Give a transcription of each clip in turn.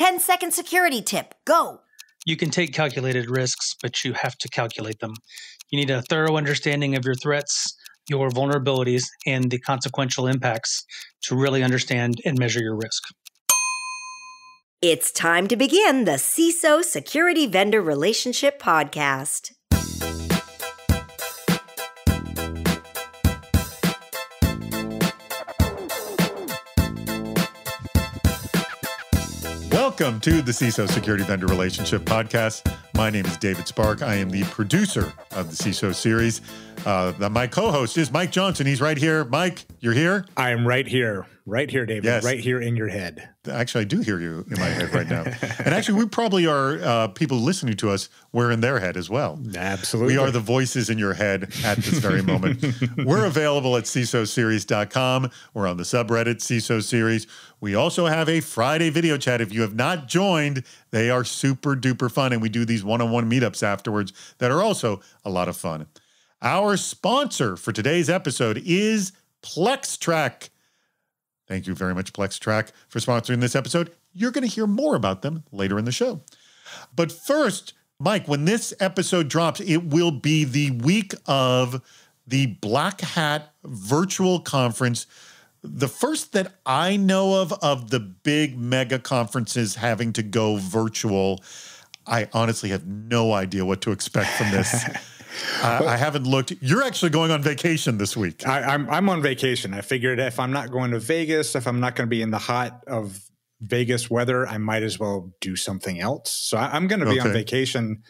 10 second security tip. Go. You can take calculated risks, but you have to calculate them. You need a thorough understanding of your threats, your vulnerabilities, and the consequential impacts to really understand and measure your risk. It's time to begin the CISO Security Vendor Relationship Podcast. Welcome to the CISO Security Vendor Relationship Podcast. My name is David Spark. I am the producer of the CISO series. Uh, my co host is Mike Johnson. He's right here. Mike, you're here? I am right here, right here, David, yes. right here in your head. Actually, I do hear you in my head right now. and actually, we probably are uh, people listening to us, we're in their head as well. Absolutely. We are the voices in your head at this very moment. we're available at CISOseries.com. We're on the subreddit CISO Series. We also have a Friday video chat. If you have not joined, they are super duper fun. And we do these one on one meetups afterwards that are also a lot of fun. Our sponsor for today's episode is PlexTrac. Thank you very much, PlexTrac, for sponsoring this episode. You're going to hear more about them later in the show. But first, Mike, when this episode drops, it will be the week of the Black Hat virtual conference. The first that I know of of the big mega conferences having to go virtual. I honestly have no idea what to expect from this. Uh, I haven't looked. You're actually going on vacation this week. I, am I'm, I'm on vacation. I figured if I'm not going to Vegas, if I'm not going to be in the hot of Vegas weather, I might as well do something else. So I, am going to be okay. on vacation,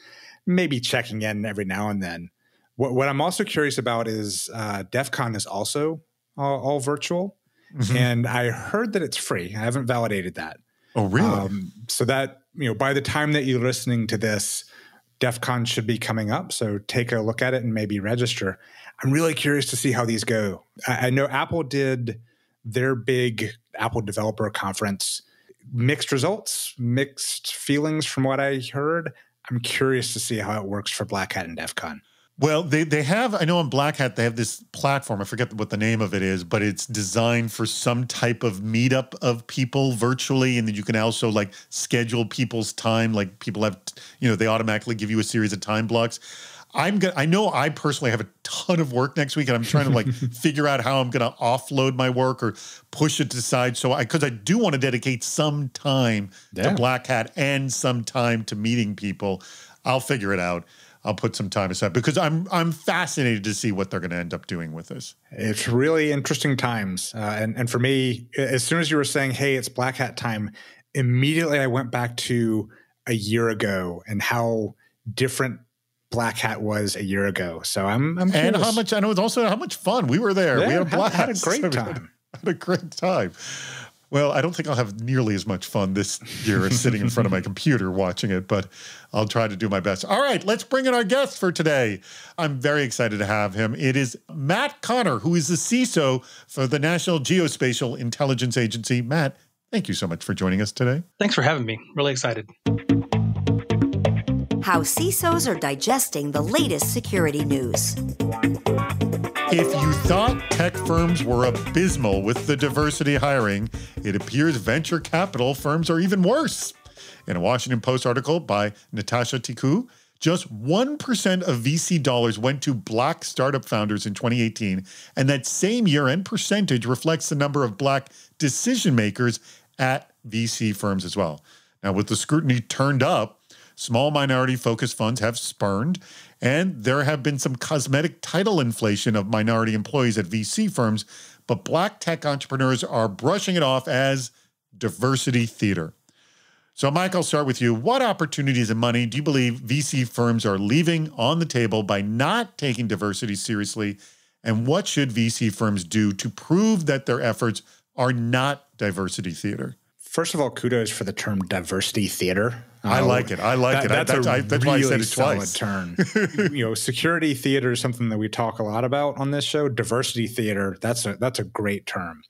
maybe checking in every now and then. What, what I'm also curious about is uh, DEF CON is also all, all virtual. Mm-hmm. And I heard that it's free. I haven't validated that. Oh, really? Um, so that, you know, by the time that you're listening to this, DEF CON should be coming up. So take a look at it and maybe register. I'm really curious to see how these go. I, I know Apple did their big Apple developer conference, mixed results, mixed feelings from what I heard. I'm curious to see how it works for Black Hat and DEF CON. Well, they they have I know on Black Hat they have this platform. I forget what the name of it is, but it's designed for some type of meetup of people virtually, and then you can also like schedule people's time. Like people have, you know, they automatically give you a series of time blocks. I'm gonna. I know I personally have a ton of work next week, and I'm trying to like figure out how I'm gonna offload my work or push it to the side. So I, because I do want to dedicate some time yeah. to Black Hat and some time to meeting people. I'll figure it out. I'll put some time aside because I'm I'm fascinated to see what they're going to end up doing with this. It's really interesting times, uh, and and for me, as soon as you were saying, "Hey, it's Black Hat time," immediately I went back to a year ago and how different Black Hat was a year ago. So I'm, I'm and how much I know it's also how much fun we were there. Yeah, we had, a had, had a great time. had a great time. Well, I don't think I'll have nearly as much fun this year as sitting in front of my computer watching it, but I'll try to do my best. All right, let's bring in our guest for today. I'm very excited to have him. It is Matt Conner, who is the CISO for the National Geospatial Intelligence Agency. Matt, thank you so much for joining us today. Thanks for having me. Really excited. How CISOs are digesting the latest security news. If you thought tech firms were abysmal with the diversity hiring, it appears venture capital firms are even worse. In a Washington Post article by Nitasha Tiku, just 1% of VC dollars went to black startup founders in 2018, and that same year end percentage reflects the number of black decision makers at VC firms as well. Now, with the scrutiny turned up, small minority focused funds have spurned, and there have been some cosmetic title inflation of minority employees at VC firms, but black tech entrepreneurs are brushing it off as diversity theater. So, Mike, I'll start with you. What opportunities and money do you believe VC firms are leaving on the table by not taking diversity seriously? And what should VC firms do to prove that their efforts are not diversity theater? First of all, kudos for the term diversity theater. I uh, like it. I like that, it. That's, I, that's, a that's really why I said it solid twice. turn. you know, security theater is something that we talk a lot about on this show. Diversity theater, that's a that's a great term.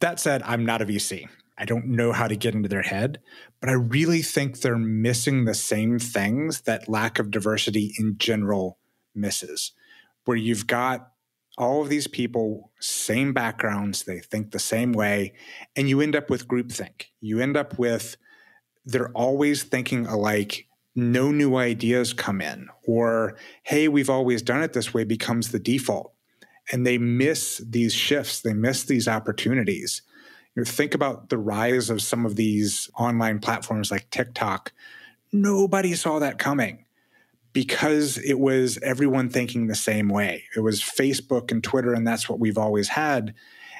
That said, I'm not a VC. I don't know how to get into their head, but I really think they're missing the same things that lack of diversity in general misses. Where you've got all of these people, same backgrounds, they think the same way, and you end up with groupthink. You end up with they're always thinking alike. No new ideas come in, or hey, we've always done it this way becomes the default. And they miss these shifts, they miss these opportunities. You know, think about the rise of some of these online platforms like TikTok. Nobody saw that coming because it was everyone thinking the same way. It was Facebook and Twitter, and that's what we've always had.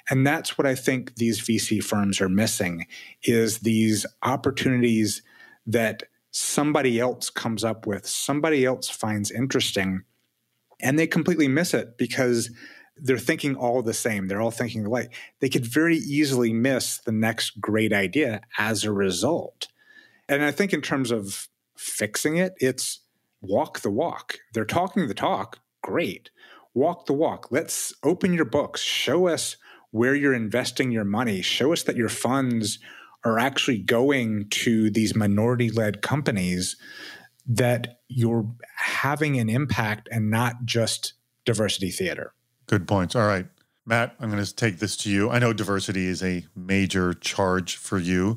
And that's what I think these VC firms are missing is these opportunities that somebody else comes up with, somebody else finds interesting, and they completely miss it because they're thinking all the same. They're all thinking alike. They could very easily miss the next great idea as a result. And I think in terms of fixing it, it's walk the walk. They're talking the talk, great. Walk the walk. Let's open your books. Show us where you're investing your money. Show us that your funds are actually going to these minority led companies that you're having an impact and not just diversity theater. Good points. All right. Matt, I'm going to take this to you. I know diversity is a major charge for you.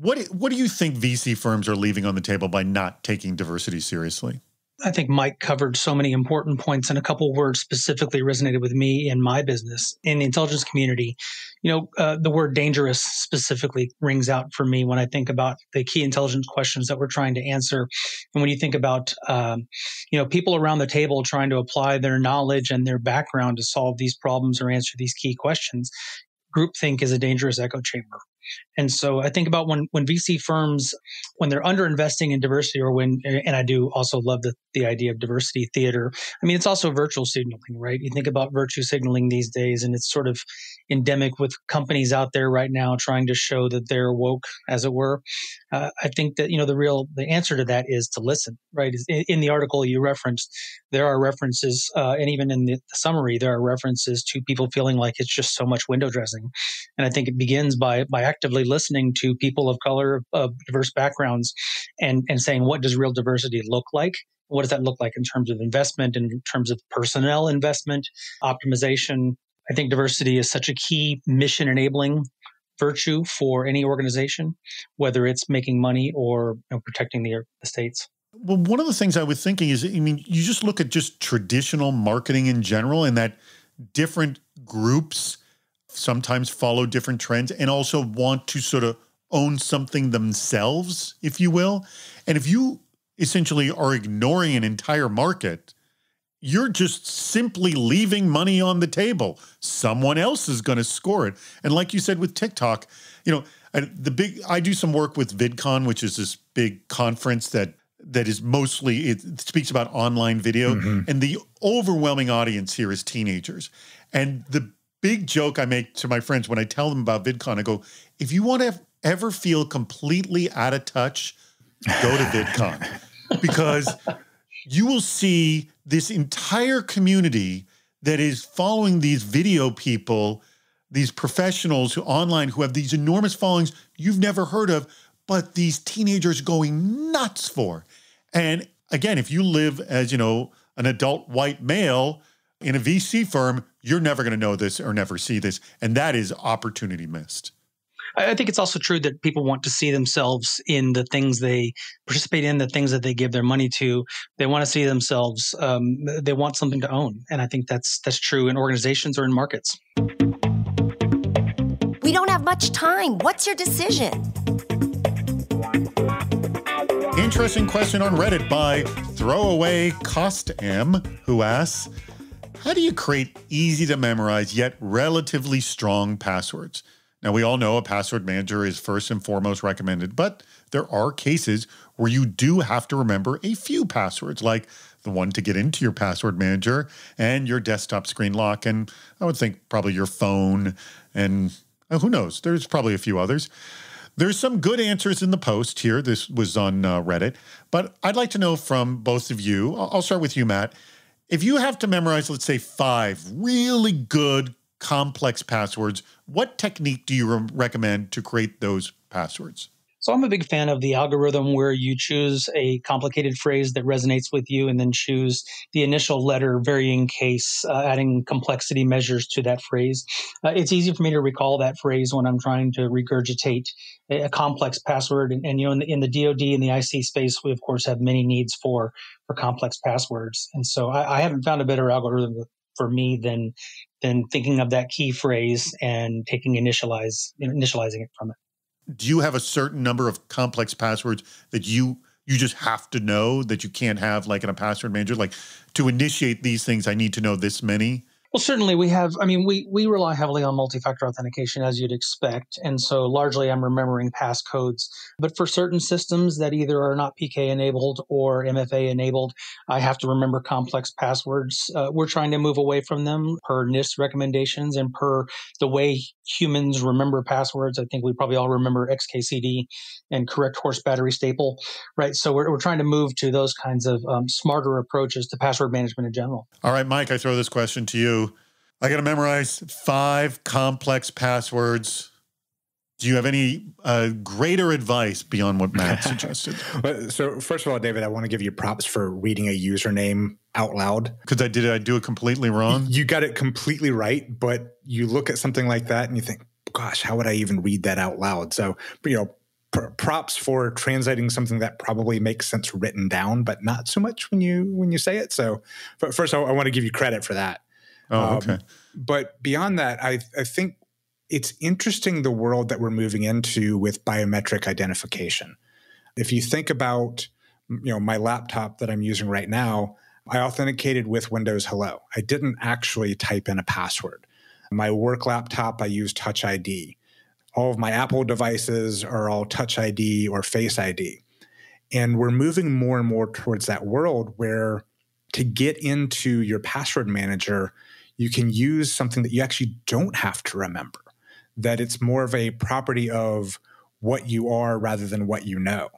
What what do you think VC firms are leaving on the table by not taking diversity seriously? I think Mike covered so many important points, and a couple words specifically resonated with me in my business in the intelligence community. You know, uh, the word dangerous specifically rings out for me when I think about the key intelligence questions that we're trying to answer. And when you think about, um, you know, people around the table trying to apply their knowledge and their background to solve these problems or answer these key questions, groupthink is a dangerous echo chamber. And so I think about when when VC firms when they're under investing in diversity or when and I do also love the, the idea of diversity theater. I mean it's also virtual signaling, right? You think about virtue signaling these days and it's sort of endemic with companies out there right now trying to show that they're woke as it were. Uh, I think that you know the real the answer to that is to listen, right? In, in the article you referenced, there are references uh, and even in the, the summary there are references to people feeling like it's just so much window dressing. And I think it begins by by actively listening to people of color, of diverse backgrounds, and, and saying, what does real diversity look like? What does that look like in terms of investment, in terms of personnel investment, optimization? I think diversity is such a key mission enabling virtue for any organization, whether it's making money or you know, protecting the, the states. Well, one of the things I was thinking is, I mean, you just look at just traditional marketing in general, and that different groups sometimes follow different trends and also want to sort of own something themselves, if you will. And if you essentially are ignoring an entire market, you're just simply leaving money on the table. Someone else is going to score it. And like you said with TikTok, you know, the big I do some work with VidCon, which is this big conference that that is mostly it speaks about online video mm-hmm. and the overwhelming audience here is teenagers. And the big joke I make to my friends when I tell them about VidCon. I go, if you want to ever feel completely out of touch, go to VidCon because you will see this entire community that is following these video people, these professionals who online who have these enormous followings you've never heard of, but these teenagers going nuts for. And again, if you live as, you know, an adult white male in a VC firm, you're never going to know this or never see this. And that is opportunity missed. I think it's also true that people want to see themselves in the things they participate in, the things that they give their money to. They want to see themselves. Um, they want something to own, and I think that's that's true in organizations or in markets. We don't have much time. What's your decision? Interesting question on Reddit by Throwaway Cost M, who asks. How do you create easy to memorize yet relatively strong passwords? Now, we all know a password manager is first and foremost recommended, but there are cases where you do have to remember a few passwords, like the one to get into your password manager and your desktop screen lock, and I would think probably your phone, and uh, who knows, there's probably a few others. There's some good answers in the post here. This was on uh, Reddit, but I'd like to know from both of you. I'll start with you, Matt. If you have to memorize, let's say, five really good complex passwords, what technique do you re- recommend to create those passwords? So I'm a big fan of the algorithm where you choose a complicated phrase that resonates with you and then choose the initial letter varying case, uh, adding complexity measures to that phrase. Uh, it's easy for me to recall that phrase when I'm trying to regurgitate a, a complex password. And, and, you know, in the, in the DoD and the IC space, we of course have many needs for for complex passwords. And so I, I haven't found a better algorithm for me than than thinking of that key phrase and taking initialize initializing it from it do you have a certain number of complex passwords that you you just have to know that you can't have like in a password manager? Like to initiate these things i need to know this many well, certainly we have. I mean, we we rely heavily on multi-factor authentication as you'd expect, and so largely I'm remembering passcodes. But for certain systems that either are not PK enabled or MFA enabled, I have to remember complex passwords. Uh, we're trying to move away from them per NIST recommendations and per the way humans remember passwords. I think we probably all remember XKCD and correct horse battery staple, right? So we're we're trying to move to those kinds of um, smarter approaches to password management in general. All right, Mike, I throw this question to you. I got to memorize five complex passwords. Do you have any uh, greater advice beyond what Matt suggested? so, first of all, David, I want to give you props for reading a username out loud. Because I did, I do it completely wrong. You got it completely right, but you look at something like that and you think, "Gosh, how would I even read that out loud?" So, you know, pr- props for translating something that probably makes sense written down, but not so much when you when you say it. So, first, I, I want to give you credit for that. Oh, um, okay. Um, but beyond that, I, I think it's interesting the world that we're moving into with biometric identification. If you think about, you know, my laptop that I'm using right now, I authenticated with Windows Hello. I didn't actually type in a password. My work laptop, I use Touch ID. All of my Apple devices are all Touch ID or Face ID. And we're moving more and more towards that world where to get into your password manager, you can use something that you actually don't have to remember, that it's more of a property of what you are rather than what you know.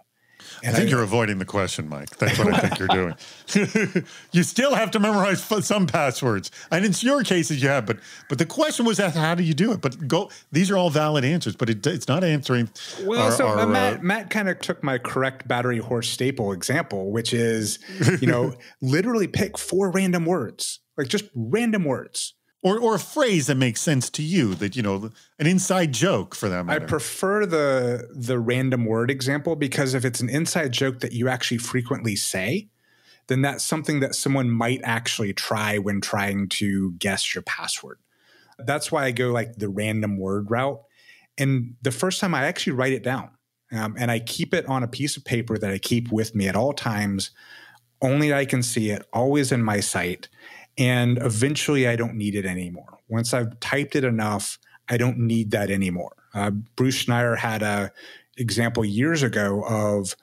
And I think I, you're avoiding the question, Mike. That's what I think you're doing. you still have to memorize some passwords, and in your cases, you have. But but the question was, how do you do it? But go. These are all valid answers, but it, it's not answering. Well, our, so our, Matt uh, Matt kind of took my correct battery horse staple example, which is you know literally pick four random words like just random words or or a phrase that makes sense to you that you know an inside joke for them. I prefer the the random word example because if it's an inside joke that you actually frequently say, then that's something that someone might actually try when trying to guess your password. That's why I go like the random word route. And the first time I actually write it down, um, and I keep it on a piece of paper that I keep with me at all times. Only I can see it, always in my sight and eventually, I don't need it anymore. Once I've typed it enough, I don't need that anymore. Uh, Bruce Schneier had a example years ago of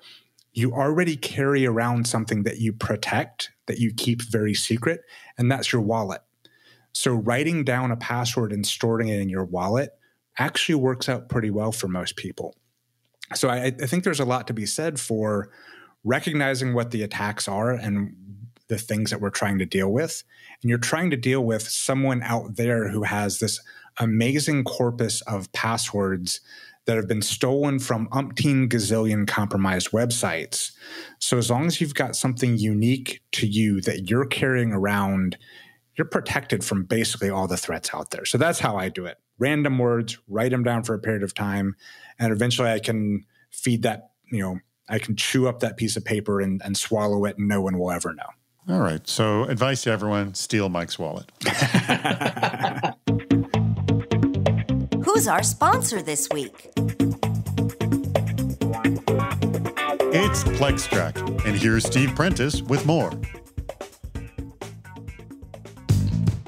you already carry around something that you protect, that you keep very secret, and that's your wallet. So writing down a password and storing it in your wallet actually works out pretty well for most people. So I, I think there's a lot to be said for recognizing what the attacks are and the things that we're trying to deal with. And you're trying to deal with someone out there who has this amazing corpus of passwords that have been stolen from umpteen gazillion compromised websites. So as long as you've got something unique to you that you're carrying around, you're protected from basically all the threats out there. So that's how I do it. Random words, write them down for a period of time, and eventually I can feed that, you know, I can chew up that piece of paper and, and swallow it and no one will ever know. All right. So, advice to everyone steal Mike's wallet. Who's our sponsor this week? It's PlexTrac. And here's Steve Prentice with more.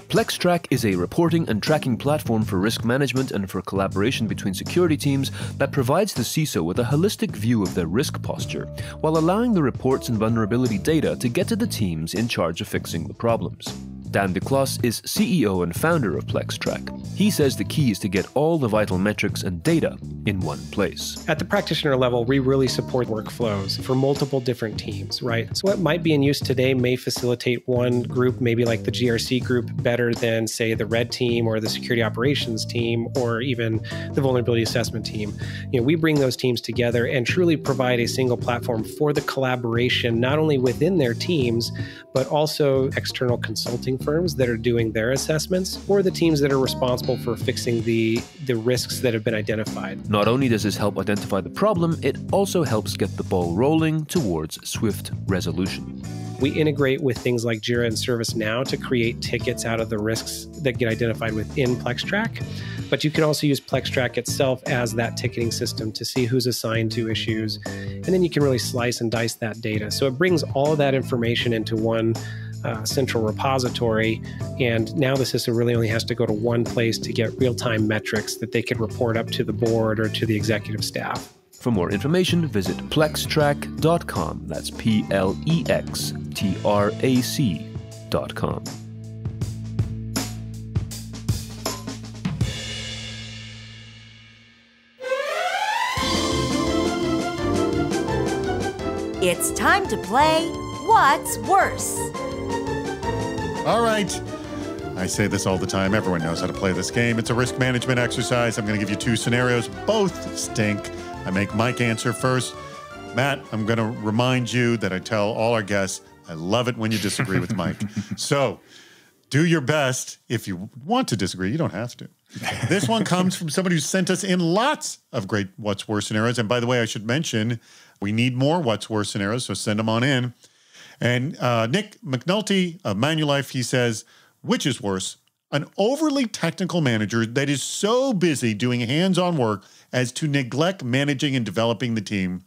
PlexTrac is a reporting and tracking platform for risk management and for collaboration between security teams that provides the CISO with a holistic view of their risk posture, while allowing the reports and vulnerability data to get to the teams in charge of fixing the problems. Dan DeCloss is CEO and founder of PlexTrac. He says the key is to get all the vital metrics and data in one place. At the practitioner level, we really support workflows for multiple different teams, right? So, what might be in use today may facilitate one group, maybe like the GRC group, better than, say, the red team or the security operations team or even the vulnerability assessment team. You know, we bring those teams together and truly provide a single platform for the collaboration, not only within their teams, but also external consulting firms that are doing their assessments or the teams that are responsible for fixing the, the risks that have been identified. Not only does this help identify the problem, it also helps get the ball rolling towards swift resolution. We integrate with things like Jira and ServiceNow to create tickets out of the risks that get identified within PlexTrac. But you can also use PlexTrac itself as that ticketing system to see who's assigned to issues. And then you can really slice and dice that data. So it brings all that information into one uh, central repository. And now the system really only has to go to one place to get real time metrics that they could report up to the board or to the executive staff. For more information, visit plextrac.com. That's P L E X T R A C.com. It's time to play What's Worse? All right. I say this all the time. Everyone knows how to play this game. It's a risk management exercise. I'm going to give you two scenarios. Both stink. I make Mike answer first. Matt, I'm going to remind you that I tell all our guests I love it when you disagree with Mike. So do your best. If you want to disagree, you don't have to. This one comes from somebody who sent us in lots of great What's Worse scenarios. And by the way, I should mention we need more What's Worse scenarios, so send them on in. And uh, Nick McNulty of Manulife, he says, which is worse, an overly technical manager that is so busy doing hands on work as to neglect managing and developing the team,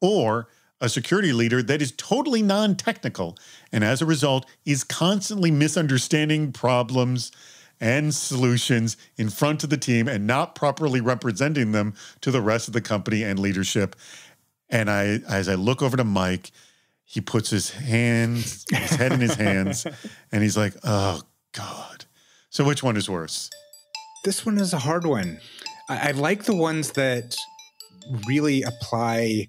or a security leader that is totally non technical and as a result is constantly misunderstanding problems and solutions in front of the team and not properly representing them to the rest of the company and leadership. And I, as I look over to Mike, he puts his hands, his head in his hands, and he's like, "Oh God." So, which one is worse? This one is a hard one. I, I like the ones that really apply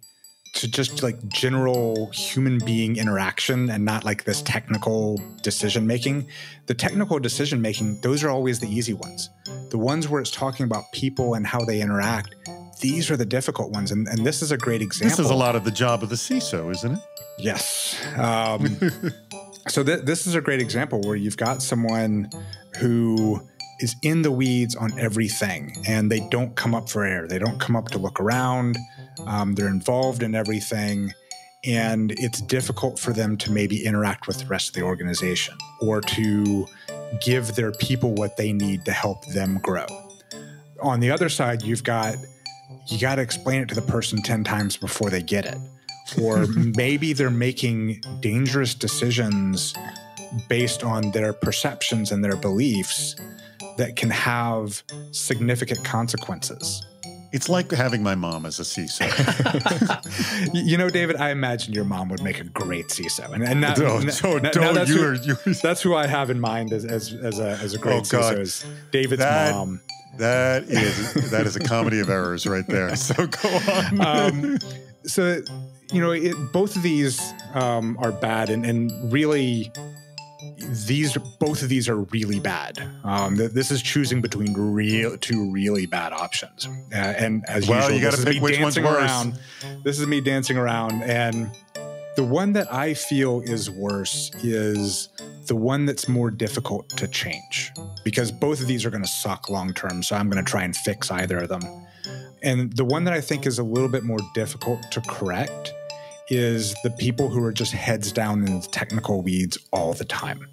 to just like general human being interaction and not like this technical decision making. The technical decision making, those are always the easy ones. The ones where it's talking about people and how they interact, these are the difficult ones. And, and this is a great example. This is a lot of the job of the CISO, isn't it? Yes. Um, so th- this is a great example where you've got someone who is in the weeds on everything and they don't come up for air. They don't come up to look around. Um, they're involved in everything. And it's difficult for them to maybe interact with the rest of the organization or to give their people what they need to help them grow. On the other side, you've got you got to explain it to the person 10 times before they get it. Or maybe they're making dangerous decisions based on their perceptions and their beliefs that can have significant consequences. It's like having my mom as a CISO. you know, David, I imagine your mom would make a great CISO, and, and that, No, no, n- now don't. that's, who, that's who I have in mind as as, as a as a oh, great Oh, God. CISO is David's That- mom. That is that is a comedy of errors right there. So go on. um, so you know it, both of these um, are bad and, and really these both of these are really bad um, th- this is choosing between real two really bad options uh, and as Well, usual you this is pick me which one's dancing worse. around this is me dancing around and the one that i feel is worse is the one that's more difficult to change because both of these are going to suck long term so i'm going to try and fix either of them and the one that I think is a little bit more difficult to correct is the people who are just heads down in the technical weeds all the time.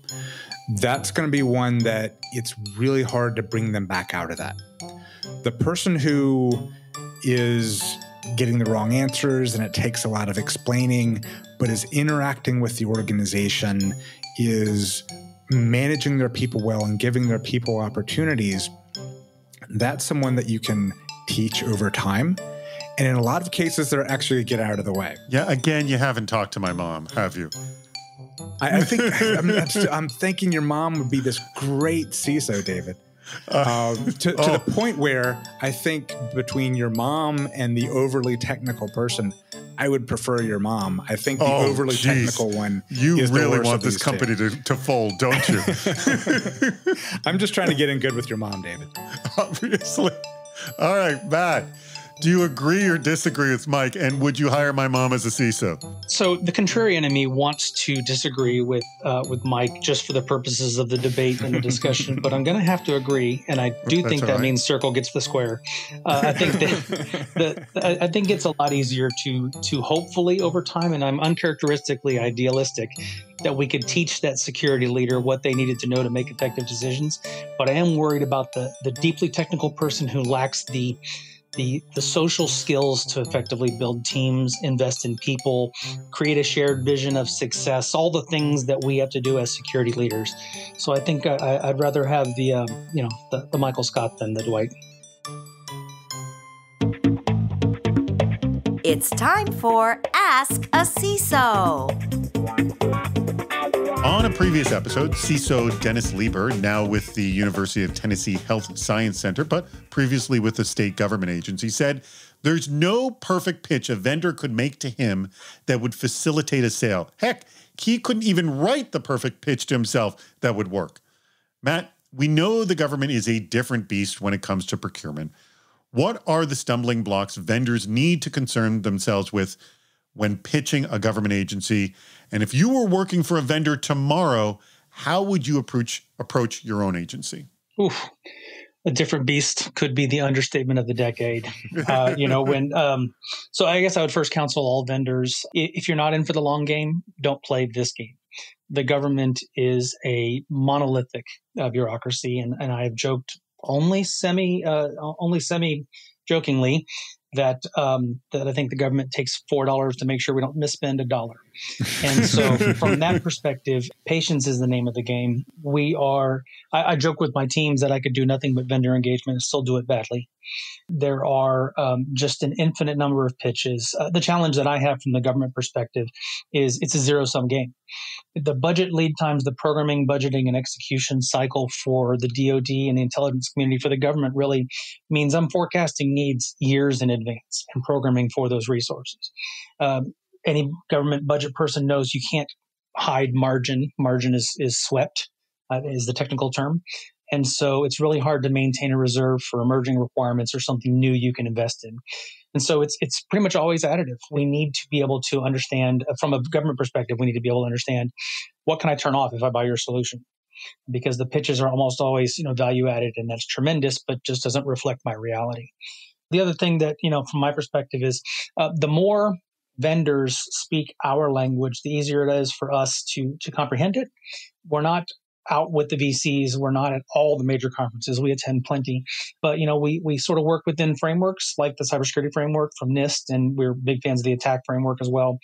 That's going to be one that it's really hard to bring them back out of that. The person who is getting the wrong answers and it takes a lot of explaining, but is interacting with the organization, is managing their people well and giving their people opportunities, that's someone that you can teach over time. And in a lot of cases, they're actually get out of the way. yeah, again, you haven't talked to my mom, have you? I, I think I'm, I'm, thinking your mom would be this great CISO, David. Uh, um, to, to oh. the point where I think between your mom and the overly technical person, I would prefer your mom. I think the oh, overly geez. technical one. You really want this company to, to fold, don't you? I'm just trying to get in good with your mom, David. Obviously. All right, Matt. Do you agree or disagree with Mike? And would you hire my mom as a CISO? So the contrarian in me wants to disagree with uh, with Mike just for the purposes of the debate and the discussion, but I'm going to have to agree, and I do That's think that right. means circle gets the square. Uh, I think that the, I think it's a lot easier to to hopefully over time, and I'm uncharacteristically idealistic that we could teach that security leader what they needed to know to make effective decisions. But I am worried about the the deeply technical person who lacks the the, the social skills to effectively build teams, invest in people, create a shared vision of success, all the things that we have to do as security leaders. So I think I, would rather have the, uh, you know, the, the Michael Scott than the Dwight. It's time for Ask a CISO. On a previous episode, CISO Dennis Leber, now with the University of Tennessee Health Science Center, but previously with the state government agency, said there's no perfect pitch a vendor could make to him that would facilitate a sale. Heck, he couldn't even write the perfect pitch to himself that would work. Matt, we know the government is a different beast when it comes to procurement. What are the stumbling blocks vendors need to concern themselves with when pitching a government agency? And if you were working for a vendor tomorrow, how would you approach approach your own agency? Oof, a different beast could be the understatement of the decade. Uh, you know, when um, so I guess I would first counsel all vendors: if you're not in for the long game, don't play this game. The government is a monolithic uh, bureaucracy, and, and I have joked only semi uh, only semi jokingly that um, that I think the government takes four dollars to make sure we don't misspend a dollar. And so, from that perspective, patience is the name of the game. We are. I, I, joke with my teams that I could do nothing but vendor engagement and still do it badly. There are um, just an infinite number of pitches. Uh, the challenge that I have from the government perspective is it's a zero sum game. The budget lead times, the programming, budgeting, and execution cycle for the DoD and the intelligence community for the government really means I'm forecasting needs years in advance and programming for those resources. Um, any government budget person knows you can't hide margin. Margin is is swept, uh, is the technical term. And so it's really hard to maintain a reserve for emerging requirements or something new you can invest in. And so it's it's pretty much always additive. We need to be able to understand uh, from a government perspective, we need to be able to understand what can I turn off if I buy your solution? Because the pitches are almost always, you know, value added and that's tremendous, but just doesn't reflect my reality. The other thing that, you know, from my perspective is uh, the more vendors speak our language, the easier it is for us to to comprehend it. We're not out with the VCs. We're not at all the major conferences. We attend plenty, but you know, we we sort of work within frameworks like the cybersecurity framework from NIST, and we're big fans of the attack framework as well.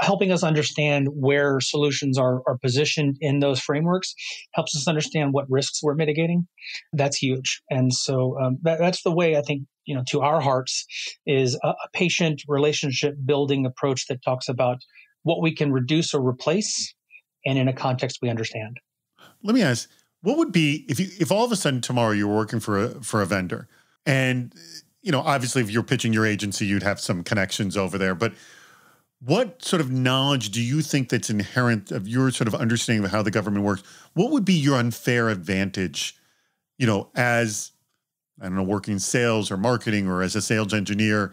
Helping us understand where solutions are, are positioned in those frameworks helps us understand what risks we're mitigating. That's huge, and so um, that, that's the way I think you know to our hearts is a, a patient relationship building approach that talks about what we can reduce or replace, and in a context we understand. Let me ask, what would be if you if all of a sudden tomorrow you were working for a for a vendor and you know obviously if you're pitching your agency you'd have some connections over there but what sort of knowledge do you think that's inherent of your sort of understanding of how the government works? What would be your unfair advantage you know as i don't know working sales or marketing or as a sales engineer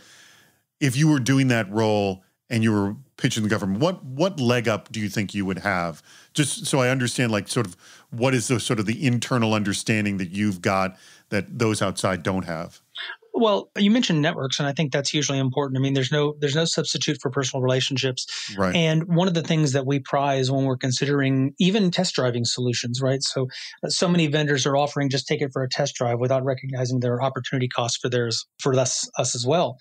if you were doing that role and you were pitching the government, what what leg up do you think you would have? Just so I understand, like sort of what is the sort of the internal understanding that you've got that those outside don't have? Well, you mentioned networks, and I think that's hugely important. I mean, there's no there's no substitute for personal relationships. Right. And one of the things that we prize when we're considering even test driving solutions, right? So, uh, so many vendors are offering just take it for a test drive without recognizing their opportunity cost for theirs for us us as well.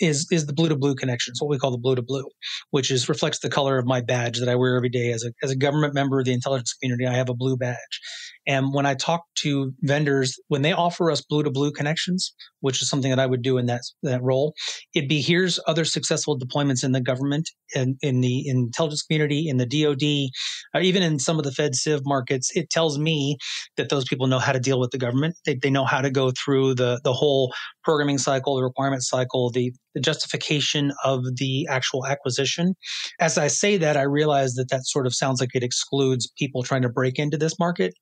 Is is the blue to blue connection. It's what we call the blue to blue, which is reflects the color of my badge that I wear every day as a as a government member of the intelligence community. I have a blue badge, and when I talk to vendors, when they offer us blue to blue connections, which is something that I would do in that that role, it'd be here's other successful deployments in the government and in the intelligence community, in the DoD, uh, even in some of the Fed Civ markets. It tells me that those people know how to deal with the government. They, they know how to go through the the whole programming cycle, the requirement cycle, the the justification of the actual acquisition. As I say that, I realize that that sort of sounds like it excludes people trying to break into this market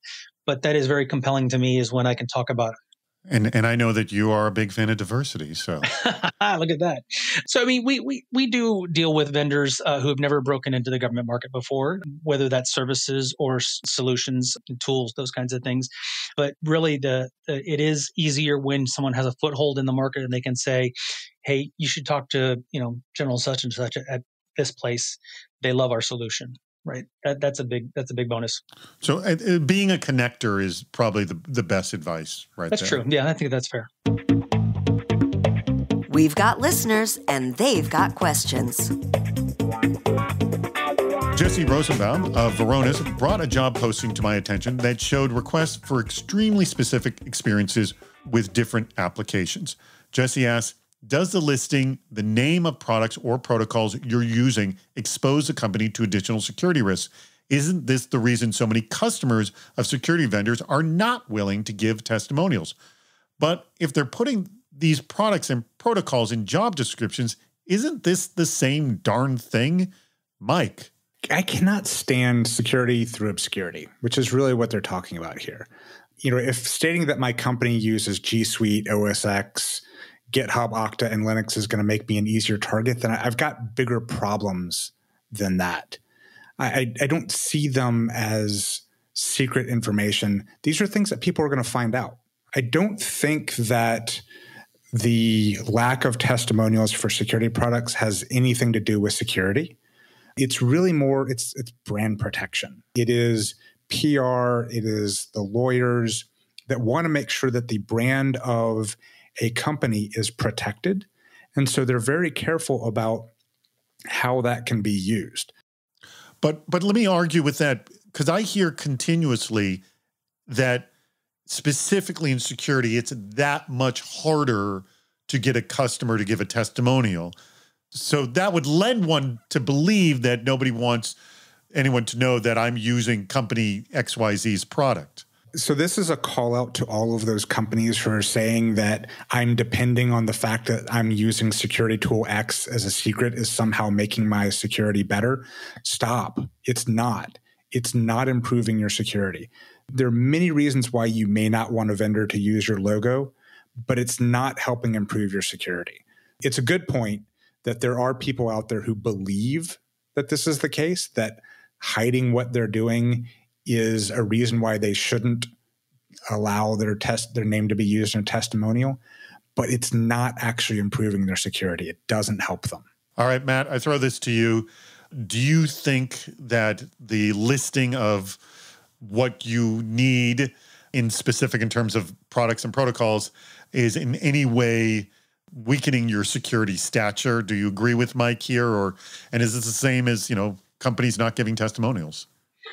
but that is very compelling to me is when I can talk about it. And and I know that you are a big fan of diversity. So look at that. So I mean, we we we do deal with vendors uh, who have never broken into the government market before, whether that's services or s- solutions, tools, those kinds of things. But really, the, the it is easier when someone has a foothold in the market and they can say, "Hey, you should talk to you know General such and such at, at this place. They love our solution." right that, that's a big that's a big bonus so uh, uh, being a connector is probably the, the best advice right that's there. true yeah i think that's fair we've got listeners and they've got questions Jesse Rosenbaum of Varonis brought a job posting to my attention that showed requests for extremely specific experiences with different applications. Jesse asks, does the listing, the name of products or protocols you're using, expose the company to additional security risks? Isn't this the reason so many customers of security vendors are not willing to give testimonials? But if they're putting these products and protocols in job descriptions, isn't this the same darn thing? Mike. I cannot stand security through obscurity, which is really what they're talking about here. You know, if stating that my company uses G Suite, OS X, GitHub, Okta, and Linux is going to make me an easier target, then I've got bigger problems than that. I, I don't see them as secret information. These are things that people are going to find out. I don't think that the lack of testimonials for security products has anything to do with security. It's really more it's it's brand protection. It is PR, it is the lawyers that want to make sure that the brand of a company is protected. And so they're very careful about how that can be used. But but let me argue with that because I hear continuously that specifically in security, it's that much harder to get a customer to give a testimonial. So that would lend one to believe that nobody wants anyone to know that I'm using company XYZ's product. So this is a call out to all of those companies who are saying that I'm depending on the fact that I'm using security tool X as a secret is somehow making my security better. Stop. It's not. It's not improving your security. There are many reasons why you may not want a vendor to use your logo, but it's not helping improve your security. It's a good point that there are people out there who believe that this is the case, that hiding what they're doing is a reason why they shouldn't allow their test their name to be used in a testimonial, but it's not actually improving their security. It doesn't help them. All right, Matt, I throw this to you. Do you think that the listing of what you need in specific in terms of products and protocols is in any way weakening your security stature? Do you agree with Mike here or and is this the same as, you know, companies not giving testimonials?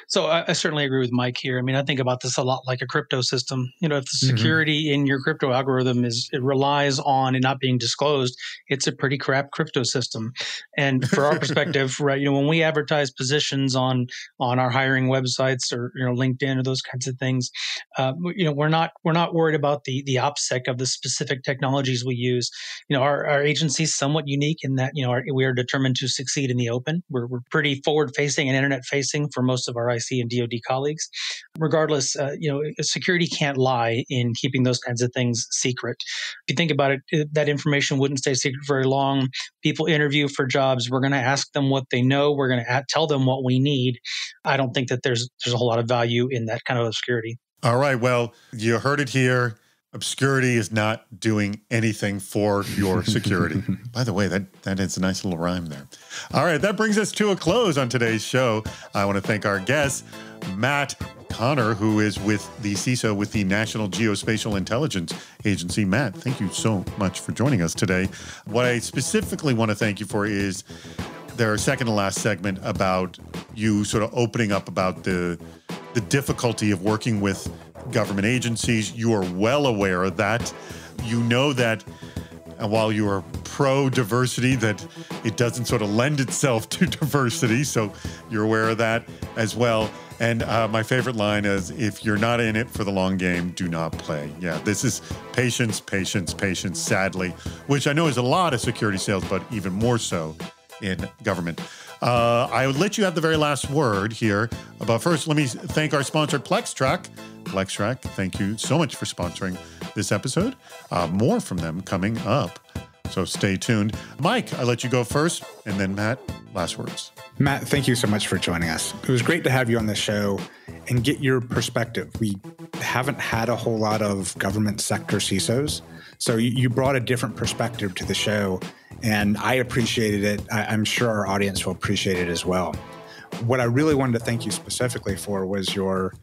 So I, I, certainly agree with Mike here. I mean, I think about this a lot like a crypto system. You know, if the mm-hmm. security mm-hmm. in your crypto algorithm is it relies on it not being disclosed, it's a pretty crap crypto system. And for our perspective, right, you know, when we advertise positions on on our hiring websites or you know LinkedIn or those kinds of things, uh, you know, we're not we're not worried about the the OPSEC of the specific technologies we use. You know, our, our agency is somewhat unique in that you know our, we are determined to succeed in the open. We're we're pretty forward facing and internet facing for most of our IC and DoD colleagues. Regardless, uh, you know, security can't lie in keeping those kinds of things secret. If you think about it, that information wouldn't stay secret very long. People interview for jobs. We're going to ask them what they know. We're going to tell them what we need. I don't think that there's there's a whole lot of value in that kind of obscurity. All right. Well, you heard it here obscurity is not doing anything for your security. By the way, that that is a nice little rhyme there. All right, that brings us to a close on today's show. I want to thank our guests, Matt Conner, who is with the CISO with the National Geospatial Intelligence Agency. Matt, thank you so much for joining us today. What I specifically want to thank you for is their second to last segment about you sort of opening up about the the difficulty of working with government agencies. You are well aware of that. You know that while you are pro diversity, that it doesn't sort of lend itself to diversity. So you're aware of that as well. And uh, my favorite line is if you're not in it for the long game, do not play. Yeah, this is patience, patience, patience, sadly, which I know is a lot of security sales, but even more so in government. Uh, I would let you have the very last word here. But first, let me thank our sponsor, PlexTrac. PlexTrac, thank you so much for sponsoring this episode. Uh, more from them coming up. So stay tuned. Mike, I let you go first, and then Matt, last words. Matt, thank you so much for joining us. It was great to have you on the show and get your perspective. We haven't had a whole lot of government sector CISOs, so you brought a different perspective to the show, and I appreciated it. I'm sure our audience will appreciate it as well. What I really wanted to thank you specifically for was your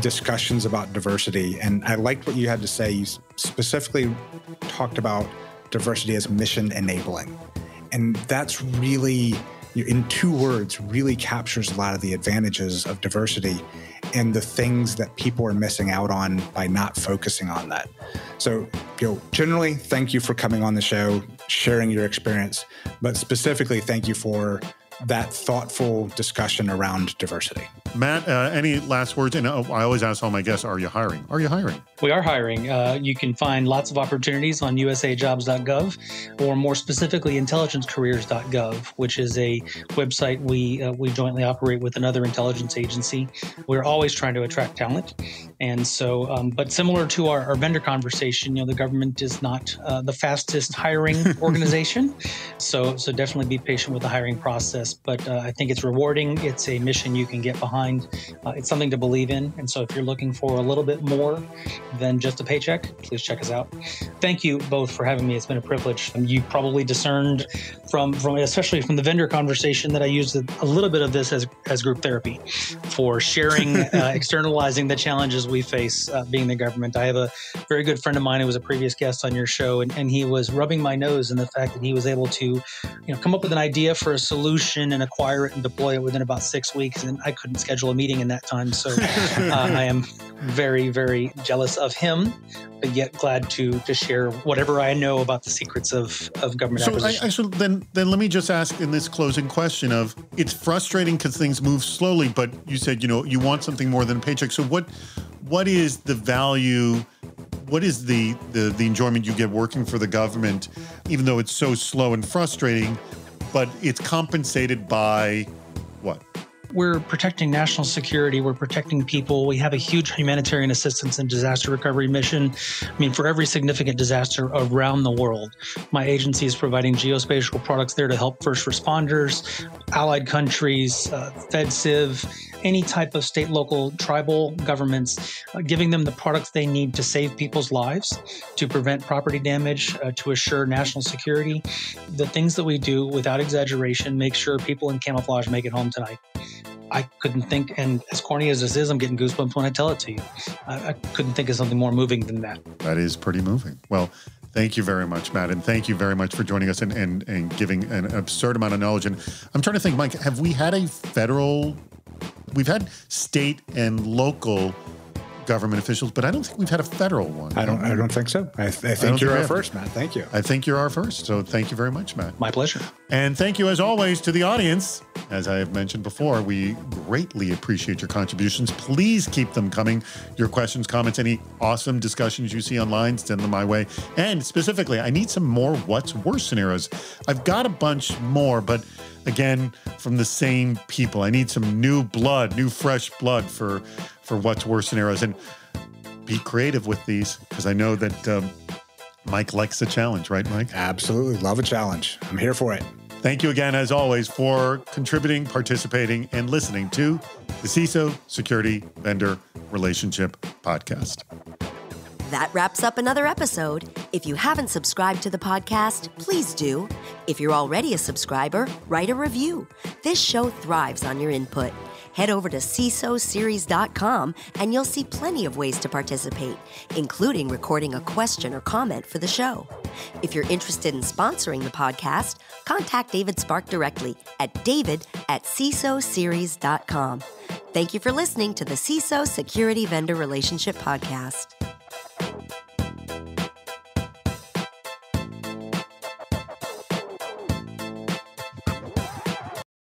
discussions about diversity. And I liked what you had to say. You specifically talked about diversity as mission enabling. And that's really, in two words, really captures a lot of the advantages of diversity and the things that people are missing out on by not focusing on that. So, know, generally, thank you for coming on the show, sharing your experience, but specifically, thank you for that thoughtful discussion around diversity. Matt, uh, any last words? And uh, I always ask all my guests, are you hiring? Are you hiring? We are hiring. Uh, you can find lots of opportunities on usajobs.gov or more specifically intelligencecareers.gov, which is a website we uh, we jointly operate with another intelligence agency. We're always trying to attract talent. And so, um, but similar to our, our, vendor conversation, you know, the government is not uh, the fastest hiring organization. so, so definitely be patient with the hiring process. But uh, I think it's rewarding. It's a mission you can get behind. Uh, it's something to believe in. And so, if you're looking for a little bit more than just a paycheck, please check us out. Thank you both for having me. It's been a privilege. Um, you probably discerned from, from especially from the vendor conversation, that I used a, a little bit of this as as group therapy for sharing, uh, externalizing the challenges we face uh, being the government. I have a very good friend of mine who was a previous guest on your show, and, and he was rubbing my nose in the fact that he was able to, you know, come up with an idea for a solution and acquire it and deploy it within about six weeks. And I couldn't schedule a meeting in that time, so uh, I am very, very jealous of him, but yet glad to to share whatever I know about the secrets of of government so. I, actually, then then let me just ask in this closing question of it's frustrating because things move slowly, but you said you know you want something more than a paycheck. So what what is the value? What is the, the the enjoyment you get working for the government, even though it's so slow and frustrating, but it's compensated by what? We're protecting national security. We're protecting people. We have a huge humanitarian assistance and disaster recovery mission. I mean, for every significant disaster around the world, my agency is providing geospatial products there to help first responders, allied countries, uh, FedCiv, any type of state, local, tribal governments, uh, giving them the products they need to save people's lives, to prevent property damage, uh, to assure national security. The things that we do, without exaggeration, make sure people in camouflage make it home tonight. I couldn't think, and as corny as this is, I'm getting goosebumps when I tell it to you. I, I couldn't think of something more moving than that. That is pretty moving. Well, Thank you very much, Matt. And thank you very much for joining us and, and, and giving an absurd amount of knowledge. And I'm trying to think, Mike, have we had a federal, we've had state and local government officials, but I don't think we've had a federal one. I don't. I don't think so. I, th- I think I you're think our first, Matt. Thank you. I think you're our first. So thank you very much, Matt. My pleasure. And thank you, as always, to the audience. As I have mentioned before, we greatly appreciate your contributions. Please keep them coming. Your questions, comments, any awesome discussions you see online, send them my way. And specifically, I need some more what's worse scenarios. I've got a bunch more, but again from the same people. I need some new blood, new fresh blood for for what's worse scenarios, and be creative with these because I know that um, Mike likes a challenge, right, Mike? Absolutely, love a challenge. I'm here for it. Thank you again, as always, for contributing, participating, and listening to the CISO Security Vendor Relationship Podcast. That wraps up another episode. If you haven't subscribed to the podcast, please do. If you're already a subscriber, write a review. This show thrives on your input. Head over to CISOseries.com and you'll see plenty of ways to participate, including recording a question or comment for the show. If you're interested in sponsoring the podcast, contact David Spark directly at david at CISOseries.com. Thank you for listening to the CISO Security Vendor Relationship Podcast.